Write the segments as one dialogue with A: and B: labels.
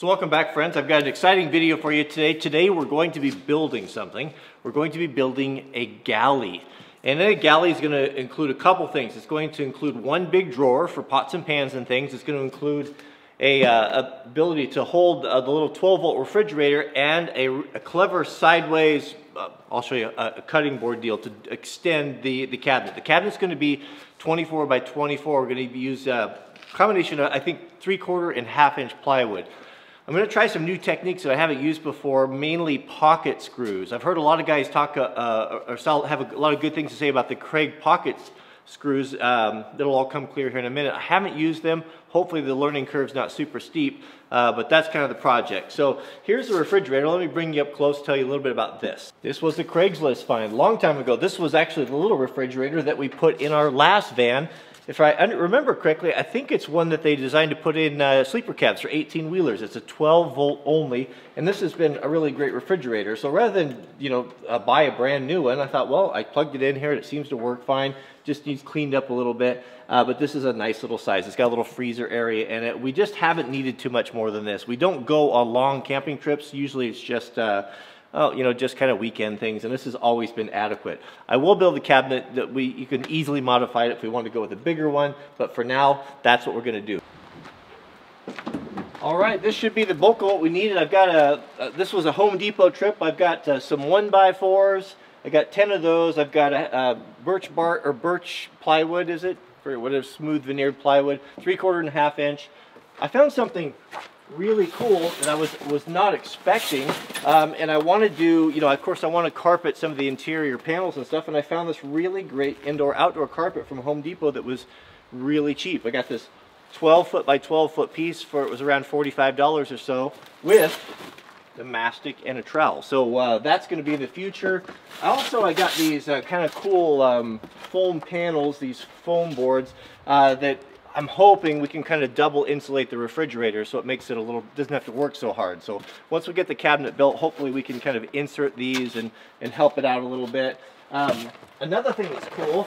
A: So welcome back friends. I've got an exciting video for you today. Today we're going to be building something. We're going to be building a galley. And a galley is going to include a couple things. It's going to include one big drawer for pots and pans and things. It's going to include a, uh, ability to hold uh, the little 12 volt refrigerator and a, a clever sideways, uh, I'll show you, a, a, cutting board deal to extend the, the cabinet. The cabinet's going to be 24 by 24. We're going to use a uh, combination of, I think, three quarter and half inch plywood. I'm to try some new techniques that I haven't used before, mainly pocket screws. I've heard a lot of guys talk uh, uh or have a lot of good things to say about the Kreg pocket screws. Um, that'll all come clear here in a minute. I haven't used them. Hopefully the learning curve's not super steep, uh, but that's kind of the project. So here's the refrigerator. Let me bring you up close, tell you a little bit about this. This was the Craigslist find long time ago. This was actually the little refrigerator that we put in our last van if I remember correctly, I think it's one that they designed to put in uh, sleeper cabs for 18 wheelers. It's a 12 volt only, and this has been a really great refrigerator. So rather than you know uh, buy a brand new one, I thought, well, I plugged it in here. And it seems to work fine. Just needs cleaned up a little bit, uh, but this is a nice little size. It's got a little freezer area in it. We just haven't needed too much more than this. We don't go on long camping trips. Usually, it's just uh, oh, you know, just kind of weekend things, and this has always been adequate. I will build a cabinet that we you can easily modify it if we want to go with a bigger one, but for now, that's what we're going to do. All right, this should be the bulk of what we needed. I've got a, uh, this was a Home Depot trip. I've got uh, some one by fours. I got 10 of those. I've got a, a birch bark or birch plywood, is it? For whatever smooth veneered plywood, three quarter and a half inch. I found something really cool that I was, was not expecting. Um, and I want to do, you know, of course I want to carpet some of the interior panels and stuff. And I found this really great indoor outdoor carpet from Home Depot that was really cheap. I got this 12 foot by 12 foot piece for, it was around $45 or so with the mastic and a trowel. So uh, that's going to be in the future. Also, I got these uh, kind of cool um, foam panels, these foam boards uh, that I'm hoping we can kind of double insulate the refrigerator so it makes it a little, doesn't have to work so hard. So once we get the cabinet built, hopefully we can kind of insert these and, and help it out a little bit. Um, another thing that's cool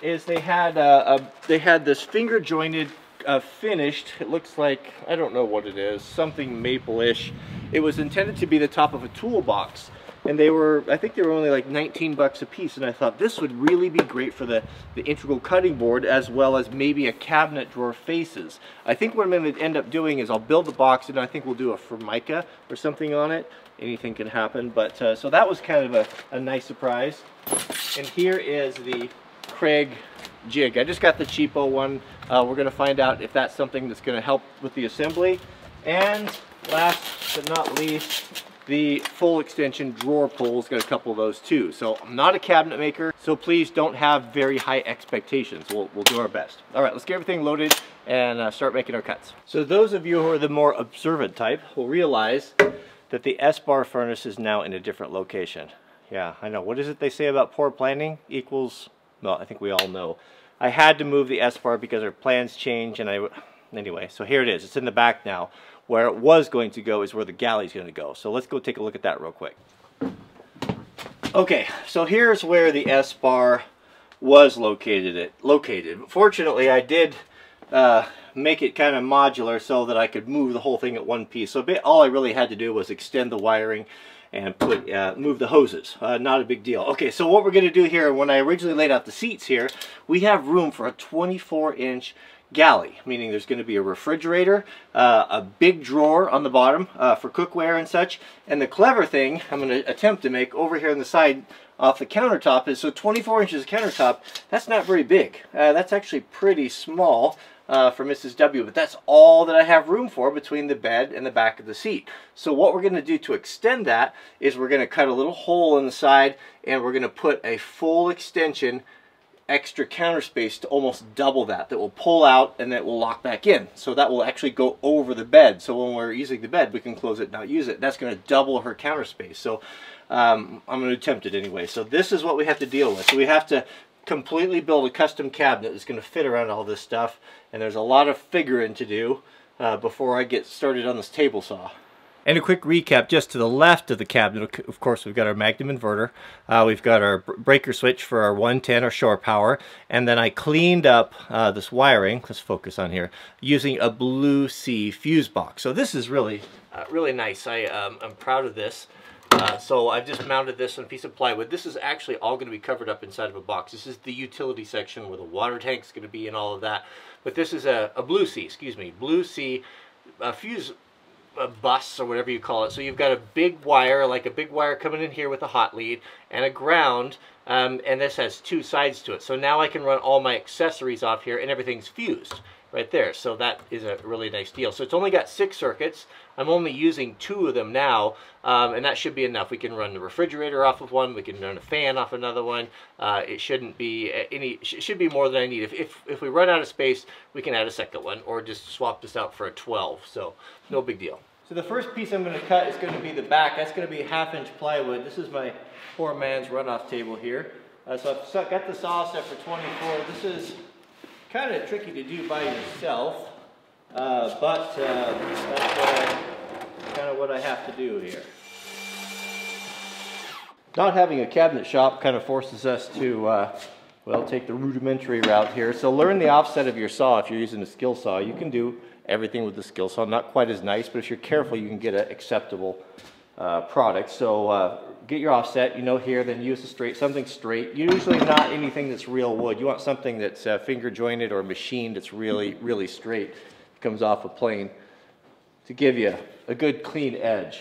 A: is they had, uh, a, they had this finger jointed uh, finished, it looks like, I don't know what it is, something maple-ish. It was intended to be the top of a toolbox and they were I think they were only like 19 bucks a piece and I thought this would really be great for the the integral cutting board as well as maybe a cabinet drawer faces. I think what I'm to end up doing is I'll build the box and I think we'll do a formica or something on it. Anything can happen but uh, so that was kind of a, a nice surprise. And here is the Kreg jig. I just got the cheapo one. Uh, we're going to find out if that's something that's going to help with the assembly. And last but not least the full extension drawer pulls, got a couple of those too. So I'm not a cabinet maker, so please don't have very high expectations. We'll, we'll do our best. All right, let's get everything loaded and uh, start making our cuts. So those of you who are the more observant type will realize that the Espar furnace is now in a different location. Yeah, I know. What is it they say about poor planning equals, well, I think we all know. I had to move the Espar because our plans change and I, anyway, so here it is. It's in the back now where it was going to go is where the galley is going to go. So let's go take a look at that real quick. Okay, so here's where the Espar was located. It located. Fortunately, I did uh, make it kind of modular so that I could move the whole thing at one piece. So all I really had to do was extend the wiring and put uh, move the hoses. Uh, not a big deal. Okay, so what we're going to do here, when I originally laid out the seats here, we have room for a 24 inch galley, meaning there's going to be a refrigerator, uh, a big drawer on the bottom uh, for cookware and such. And the clever thing I'm going to attempt to make over here on the side off the countertop is, so 24 inches of countertop, that's not very big. Uh, that's actually pretty small. Uh, for Mrs. W, but that's all that I have room for between the bed and the back of the seat. So what we're going to do to extend that is we're going to cut a little hole in the side and we're going to put a full extension extra counter space to almost double that that will pull out and that will lock back in. So that will actually go over the bed. So when we're using the bed we can close it not use it. That's going to double her counter space. So um, I'm going to attempt it anyway. So this is what we have to deal with. So we have to completely build a custom cabinet that's going to fit around all this stuff. And there's a lot of figuring to do uh, before I get started on this table saw And a quick recap, just to the left of the cabinet, of course, we've got our Magnum inverter. Uh, we've got our breaker switch for our 110 or shore power. And then I cleaned up uh, this wiring, let's focus on here, using a Blue Sea fuse box. So this is really, uh, really nice. I, um, I'm proud of this. Uh, so I've just mounted this on a piece of plywood. This is actually all going to be covered up inside of a box. This is the utility section where the water tank's going to be and all of that. But this is a, a Blue Sea, excuse me, Blue Sea fuse a bus or whatever you call it. So you've got a big wire, like a big wire coming in here with a hot lead and a ground, um, and this has two sides to it. So now I can run all my accessories off here and everything's fused right there. So that is a really nice deal. So it's only got six circuits. I'm only using two of them now, um, and that should be enough. We can run the refrigerator off of one. We can run a fan off another one. Uh, it shouldn't be any. It should be more than I need. If, if if we run out of space, we can add a second one, or just swap this out for a 12. So no big deal. So the first piece I'm going to cut is going to be the back. That's going to be half inch plywood. This is my poor man's runoff table here. Uh, so I've got the saw set for 24. This is kind of tricky to do by yourself, uh, but uh, that's kind of what I have to do here. Not having a cabinet shop kind of forces us to, uh, well, take the rudimentary route here. So learn the offset of your saw if you're using a skill saw. You can do everything with the skill saw. Not quite as nice, but if you're careful, you can get an acceptable uh, product. So uh, get your offset, you know here, then use a straight, something straight. Usually not anything that's real wood. You want something that's uh, finger jointed or machined that's really, really straight. comes off a plane to give you a good clean edge.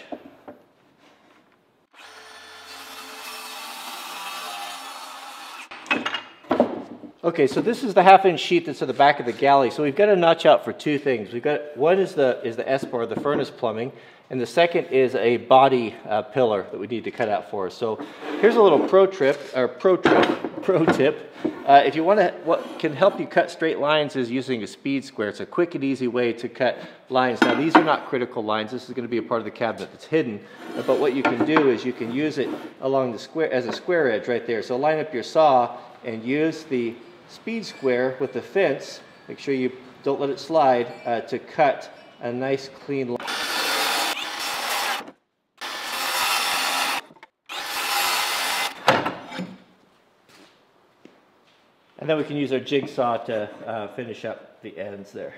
A: Okay, so this is the half inch sheet that's at the back of the galley. So we've got to notch out for two things. We've got, one is the, is the Espar, the furnace plumbing, and the second is a body uh, pillar that we need to cut out for us. So here's a little pro trip, or pro trip, pro tip. Uh, if you want to, what can help you cut straight lines is using a speed square. It's a quick and easy way to cut lines. Now these are not critical lines. This is going to be a part of the cabinet that's hidden. But what you can do is you can use it along the square, as a square edge right there. So line up your saw and use the speed square with the fence, make sure you don't let it slide, uh, to cut a nice clean line. And then we can use our jigsaw to uh, finish up the ends there.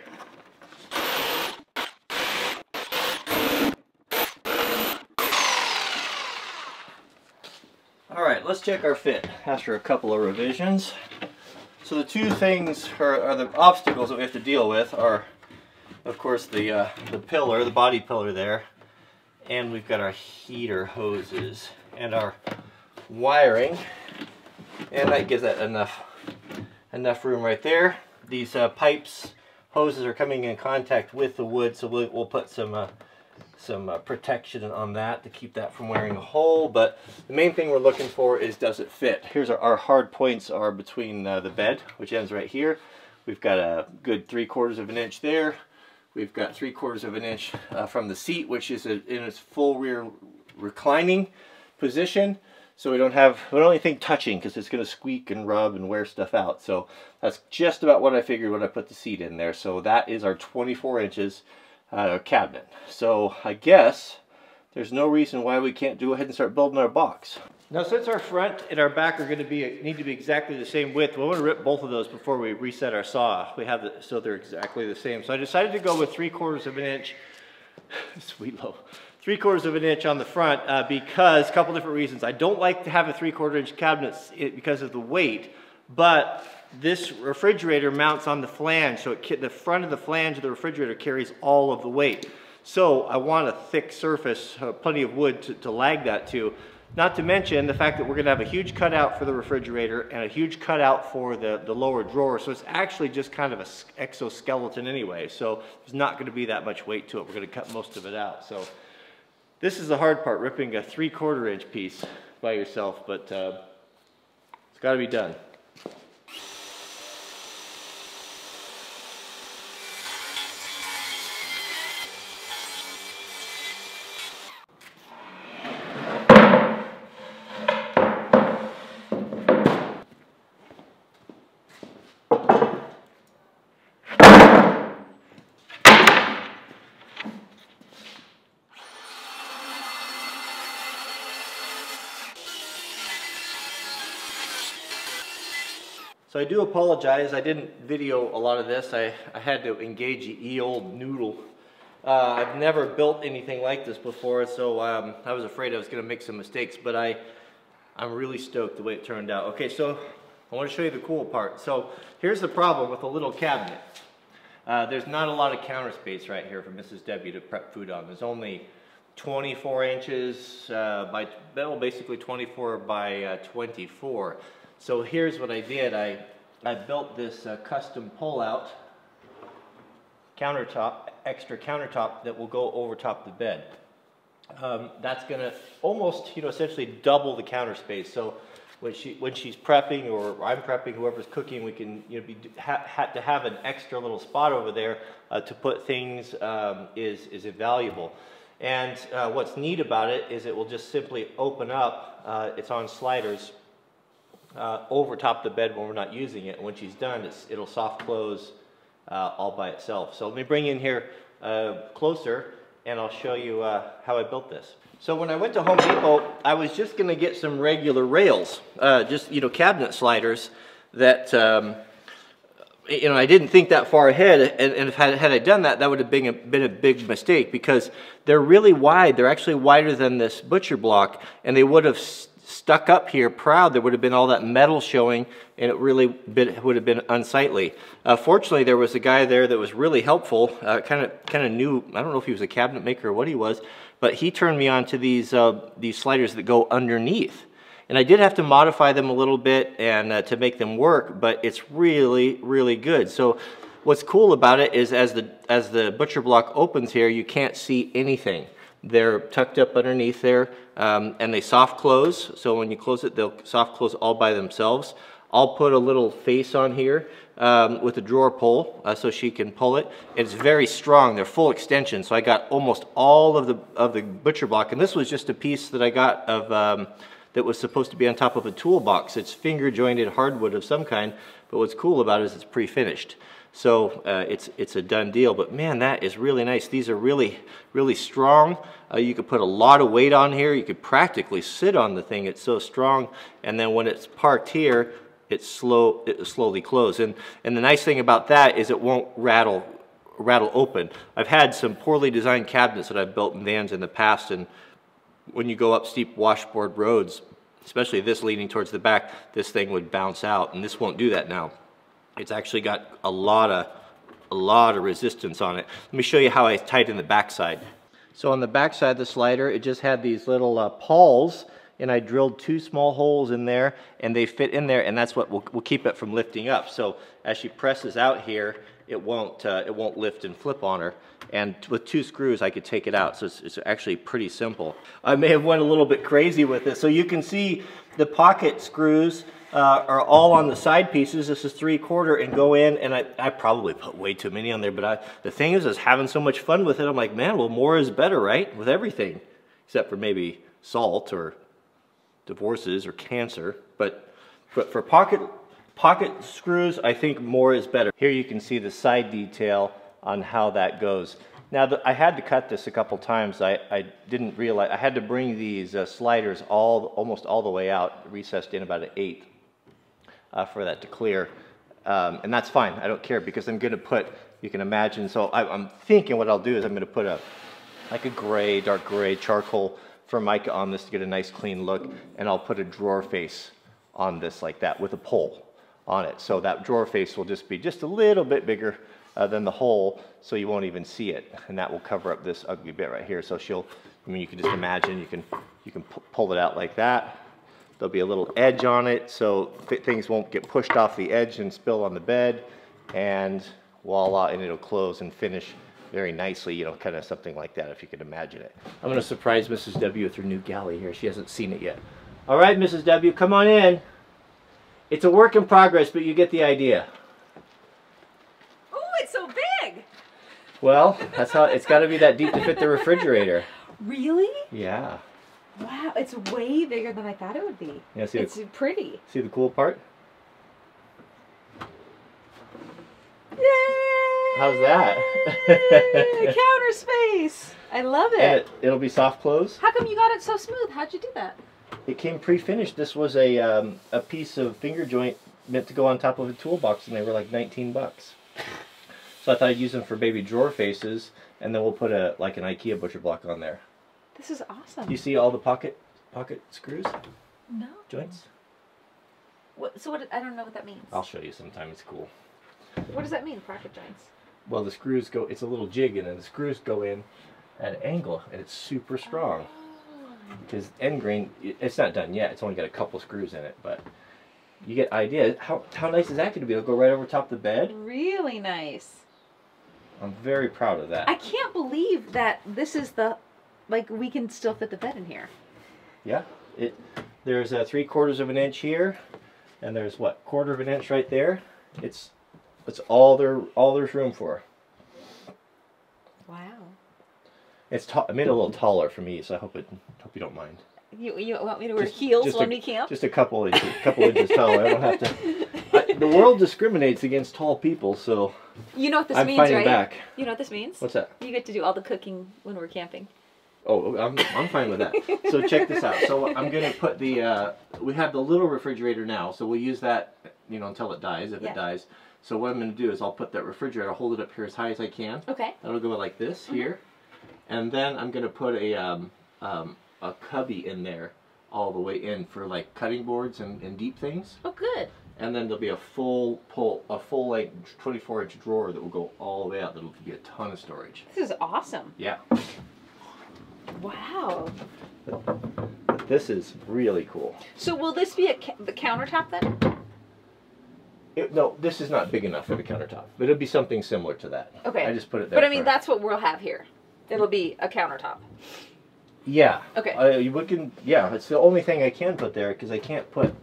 A: All right, let's check our fit after a couple of revisions. So the two things, or, the obstacles that we have to deal with are, of course, the, uh, the pillar, the body pillar there, and we've got our heater hoses and our wiring, and that gives that enough, enough room right there. These uh, pipes, hoses are coming in contact with the wood, so we'll, we'll put some uh, some uh, protection on that to keep that from wearing a hole. But the main thing we're looking for is does it fit? Here's our, our hard points are between uh, the bed, which ends right here. We've got a good three quarters of an inch there. We've got three quarters of an inch uh, from the seat, which is a, in its full rear reclining position. So we don't have, we don't anything touching because it's going to squeak and rub and wear stuff out. So that's just about what I figured when I put the seat in there. So that is our 24 inches uh, cabinet. So I guess there's no reason why we can't go ahead and start building our box. Now since our front and our back are going to be need to be exactly the same width, we want to rip both of those before we reset our saw. We have the, so they're exactly the same. So I decided to go with three quarters of an inch, sweet low, three quarters of an inch on the front uh, because a couple different reasons. I don't like to have a three quarter inch cabinet because of the weight, but this refrigerator mounts on the flange, so it, the front of the flange of the refrigerator carries all of the weight. So I want a thick surface, uh, plenty of wood to, to lag that to. Not to mention the fact that we're gonna have a huge cutout for the refrigerator and a huge cutout for the, the lower drawer. So it's actually just kind of an exoskeleton anyway. So there's not gonna be that much weight to it. We're gonna cut most of it out. So this is the hard part, ripping a three quarter inch piece by yourself, but uh, it's gotta be done. So I do apologize. I didn't video a lot of this. I, I had to engage the old noodle. Uh, I've never built anything like this before, so um, I was afraid I was going to make some mistakes, but I, I'm really stoked the way it turned out. Okay, so I want to show you the cool part. So here's the problem with a little cabinet. Uh, there's not a lot of counter space right here for Mrs. W to prep food on. There's only 24 inches uh, by, well, basically 24 by uh, 24. So here's what I did. I, I built this uh, custom pull-out countertop, extra countertop that will go over top the bed. Um, that's going to almost, you know, essentially double the counter space. So when she when she's prepping or I'm prepping, whoever's cooking, we can you know be ha, to have an extra little spot over there uh, to put things um, is is invaluable. And uh, what's neat about it is it will just simply open up. Uh, it's on sliders uh, over top the bed when we're not using it. And When she's done, it'll soft close uh, all by itself. So let me bring in here uh, closer and I'll show you uh, how I built this. So when I went to Home Depot, I was just gonna get some regular rails, uh, just, you know, cabinet sliders that, um, you know, I didn't think that far ahead, and, and had, had I done that, that would have been a, been a big mistake because they're really wide. They're actually wider than this butcher block, and they would have stuck up here proud, there would have been all that metal showing and it really been, would have been unsightly. Uh, fortunately, there was a guy there that was really helpful, kind of kind of knew, I don't know if he was a cabinet maker or what he was, but he turned me on to these, uh, these sliders that go underneath. And I did have to modify them a little bit and uh, to make them work, but it's really, really good. So what's cool about it is as the, as the butcher block opens here, you can't see anything. They're tucked up underneath there um, and they soft close. So when you close it, they'll soft close all by themselves. I'll put a little face on here um, with a drawer pull uh, so she can pull it. It's very strong. They're full extension. So I got almost all of the of the butcher block. And this was just a piece that I got of um, that was supposed to be on top of a toolbox. It's finger jointed hardwood of some kind. But what's cool about it is it's pre-finished. So uh, it's, it's a done deal, but man, that is really nice. These are really, really strong. Uh, you could put a lot of weight on here. You could practically sit on the thing. It's so strong. And then when it's parked here, it's slow, it slowly close. And, and the nice thing about that is it won't rattle, rattle open. I've had some poorly designed cabinets that I've built in vans in the past, and when you go up steep washboard roads, especially this leaning towards the back, this thing would bounce out, and this won't do that now. It's actually got a lot of a lot of resistance on it. Let me show you how I tighten the backside. So on the backside of the slider, it just had these little uh, pawls and I drilled two small holes in there and they fit in there and that's what will, will keep it from lifting up. So as she presses out here, it won't, uh, it won't lift and flip on her. And with two screws, I could take it out. So it's, it's actually pretty simple. I may have went a little bit crazy with this. So you can see the pocket screws uh, are all on the side pieces. This is three quarter and go in and I, I probably put way too many on there, but I, the thing is, I was having so much fun with it. I'm like, man, well, more is better, right? With everything, except for maybe salt or divorces or cancer. But, but for pocket, pocket screws, I think more is better. Here you can see the side detail on how that goes. Now, the, I had to cut this a couple times. I, I didn't realize, I had to bring these uh, sliders all, almost all the way out, recessed in about an eighth uh, for that to clear. Um, and that's fine, I don't care because I'm gonna put, you can imagine, so I, am thinking what I'll do is I'm gonna put a, like a gray, dark gray charcoal Formica on this to get a nice clean look. And I'll put a drawer face on this like that with a pole on it. So that drawer face will just be just a little bit bigger uh, than the hole so you won't even see it. And that will cover up this ugly bit right here. So she'll, I mean, you can just imagine you can, you can pull it out like that. There'll be a little edge on it so things won't get pushed off the edge and spill on the bed. And voila, and it'll close and finish very nicely, you know, kind of something like that, if you could imagine it. I'm going to surprise Mrs. W with her new galley here. She hasn't seen it yet. All right, Mrs. W, come on in. It's a work in progress, but you get the idea.
B: Oh, it's so big.
A: Well, that's how it's got to be that deep to fit the refrigerator.
B: Really?
A: Yeah.
B: Wow, it's way bigger than I thought it would be. Yeah, see it's the, pretty.
A: See the cool part?
B: Yay!
A: How's that?
B: Counter space. I love it.
A: it. will be soft close.
B: How come you got it so smooth? How'd you do that?
A: It came pre-finished. This was a um, a piece of finger joint meant to go on top of a toolbox, and they were like 19 bucks. So I thought I'd use them for baby drawer faces, and then we'll put a like an IKEA butcher block on there.
B: This is awesome.
A: You see all the pocket pocket screws?
B: No.
A: Joints?
B: What, so what? I don't know what that means.
A: I'll show you sometime. It's cool.
B: What does that mean, pocket joints?
A: Well, the screws go. It's a little jig, and then the screws go in at an angle, and it's super strong. Oh. Because end grain, it's not done yet. It's only got a couple screws in it, but you get idea. How how nice is that going to be? It'll go right over top the bed.
B: Really nice.
A: I'm very proud of that.
B: I can't believe that this is the, like we can still fit the bed in here.
A: Yeah, it. There's a three quarters of an inch here, and there's what quarter of an inch right there. It's, it's all there all there's room for.
B: Wow.
A: It's I made it a little taller for me, so I hope it hope you don't mind.
B: You, you want me to wear just, heels just when a, we camp?
A: Just a couple inches, couple inches taller. I don't have to. I, the world discriminates against tall people, so.
B: You know what this
A: I'm
B: means, right?
A: Back.
B: You know what this means?
A: What's that?
B: You get to do all the cooking when we're camping.
A: Oh, I'm, I'm fine with that. so check this out. So I'm going to put the, uh, we have the little refrigerator now, so we'll use that, you know, until it dies, if yeah. it dies. So what I'm going to do is I'll put that refrigerator, I'll hold it up here as high as I can.
B: Okay.
A: That'll go like this mm -hmm. here. And then I'm going to put a, um, um, a cubby in there all the way in for like cutting boards and, and deep things.
B: Oh, good.
A: And then there'll be a full pull, a full like 24 inch drawer that will go all the way out. That'll be a ton of storage.
B: This is awesome.
A: Yeah.
B: Wow.
A: This is really cool.
B: So will this be a the countertop then?
A: It, no, this is not big enough for the countertop, but it'll be something similar to that.
B: Okay.
A: I just put it there.
B: But I mean, that's what we'll have here. It'll be a countertop.
A: Yeah.
B: Okay.
A: Uh, you can. Yeah, it's the only thing I can put there because I can't put.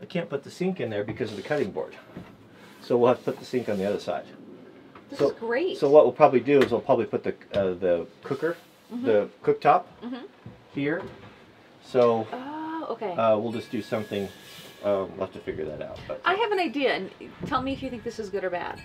A: I can't put the sink in there because of the cutting board. So we'll have to put the sink on the other side.
B: This
A: so,
B: is great.
A: So what we'll probably do is we'll probably put the uh, the cooker -hmm. the cooktop
B: mm -hmm.
A: here. So
B: oh, okay.
A: Uh, we'll just do something. Uh, we'll have to figure that out. But
B: I have an idea, and tell me if you think this is good or bad.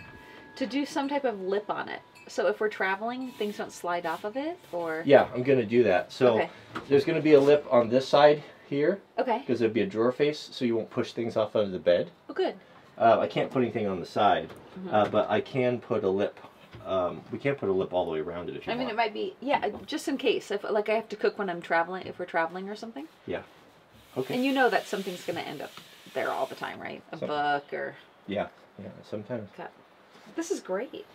B: To do some type of lip on it, so if we're traveling, things don't slide off of it, or
A: yeah, I'm gonna do that. So okay. there's gonna be a lip on this side here.
B: Okay.
A: Because there'll be a drawer face, so you won't push things off under the bed.
B: Oh, good.
A: Uh, I can't put anything on the side, mm -hmm. uh, but I can put a lip um, we can't put a lip all the way around it if you
B: I mean,
A: want.
B: it might be, yeah, just in case. If like I have to cook when I'm traveling, if we're traveling or something.
A: Yeah. Okay.
B: And you know that something's going to end up there all the time, right? A Some, book or.
A: Yeah, yeah, sometimes.
B: God. This is great.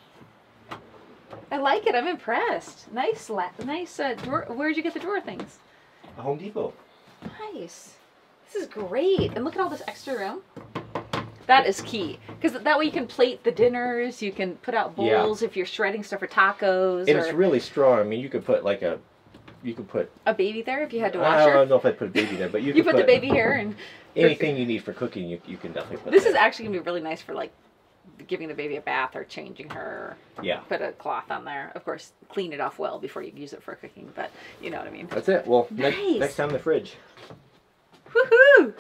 B: I like it. I'm impressed. Nice, nice uh, drawer. Where'd you get the drawer things?
A: A Home Depot.
B: Nice. This is great. And look at all this extra room. That is key because that way you can plate the dinners. You can put out bowls yeah. if you're shredding stuff for tacos.
A: And or... it's really strong. I mean, you could put like a, you could put
B: a baby there if you had to wash
A: I
B: her.
A: don't know if I'd put a baby there, but you,
B: you
A: put,
B: put the baby here and
A: anything you need for cooking, you you can definitely put.
B: This
A: there.
B: is actually gonna be really nice for like giving the baby a bath or changing her.
A: Yeah.
B: Put a cloth on there. Of course, clean it off well before you use it for cooking. But you know what I mean.
A: That's it. Well,
B: nice.
A: next, next time the fridge.
B: Woohoo!